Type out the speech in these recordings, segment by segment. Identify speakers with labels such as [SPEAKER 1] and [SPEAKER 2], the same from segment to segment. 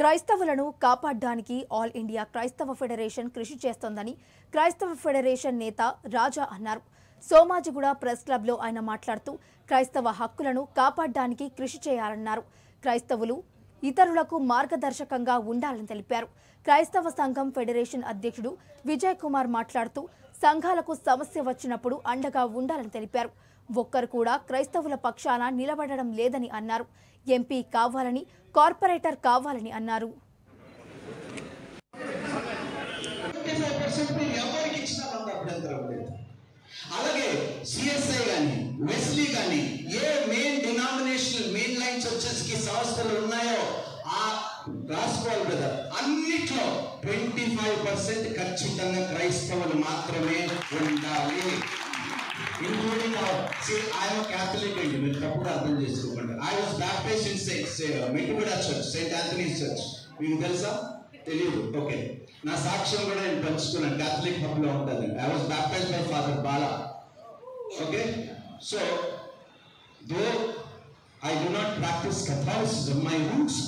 [SPEAKER 1] క్రైస్తవులను కాపాడడానికి all India క్రైస్తవ ఫెడరేషన్ కృషి చేస్తోందని క్రైస్తవ ఫెడరేషన్ నేత రాజా అన్నారు. సోమాజిగూడ ప్రెస్ క్లబ్లో ఆయన మాట్లాడుతూ క్రైస్తవ హక్కులను కాపాడడానికి కృషి చేయాలన్నారు. క్రైస్తవులు ఇతరులకు మార్గదర్శకంగా ఉండాలని తెలిపారు. క్రైస్తవ సంఘం ఫెడరేషన్ అధ్యక్షుడు విజయ్ కుమార్ మాట్లాడుతూ సంఘాలకు సమస్య వచ్చినప్పుడు అండగా ఉండాలని తెలిపారు. ఒక్కరు కూడా క్రైస్తవుల పక్షాన నిలబడడం లేదని అన్నారు. ఎంపీ కావాలని కార్పొరేటర్ కావాలని అన్నారు.
[SPEAKER 2] అలాగే సిఎస్ఐ కానీ వెస్లీ కానీ ఏ మెయిన్ డినామినేషనల్ మెయిన్ లైన్ చర్చెస్కి సంస్థలు ఉన్నాయో ఆ రాసుకోవాలి బ్రదర్ అన్ని ఫైవ్ పర్సెంట్ ఖచ్చితంగా క్రైస్తవులు మాత్రమే ఉండాలి. ఇంక్లూడింగ్ ఆయన క్యాథలిక్ అండి. మీరు తప్పుడు అర్థం చేసుకోకండి. I was baptize in Mettuguda church saint church మీకు తెలుసా? తెలియదు ఓకే నా సాక్ష్యం కూడా నేను పంచుకున్నాను. క్యాథలిక్ హబ్లో ఉంటుంది. I was baptize by father Bala okay so though I do not practice Catholicism my roots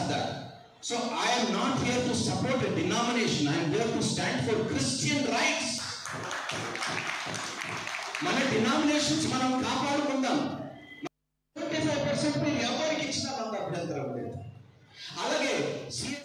[SPEAKER 2] are that So I am not here to support a denomination. I am here to stand for Christian rights. మన denominations మనం కాపాడుకుందాం twenty five percent మీరు ఎవరికి ఇచ్చినా మనకు అభ్యంతరం లేదు అలాగే సి-